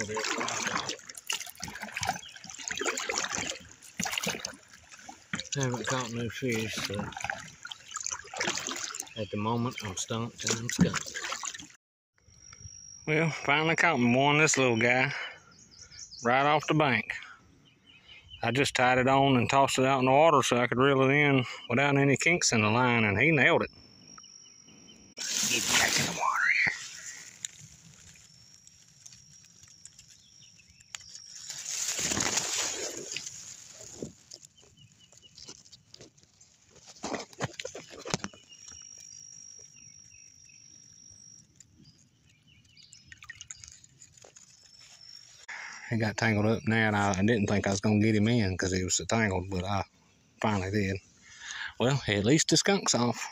whatever. Haven't caught no fish, so at the moment I'm stumped and I'm skunked. Well, finally caught me one, this little guy, right off the bank. I just tied it on and tossed it out in the water so I could reel it in without any kinks in the line, and he nailed it. Get back in the water He got tangled up now, and I, I didn't think I was going to get him in because he was so tangled, but I finally did. Well, at least the skunk's off.